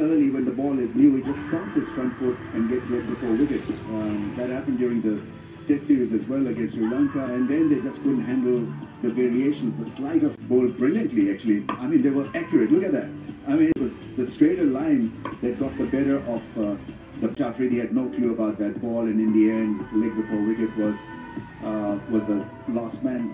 early when the ball is new, he just plants his front foot and gets leg before wicket. Um, that happened during the Test series as well against Sri Lanka, and then they just couldn't handle the variations. The slider ball brilliantly, actually. I mean, they were accurate. Look at that. I mean, it was the straighter line that got the better of uh, the He had no clue about that ball, and in the end, leg before wicket was uh, was the last man.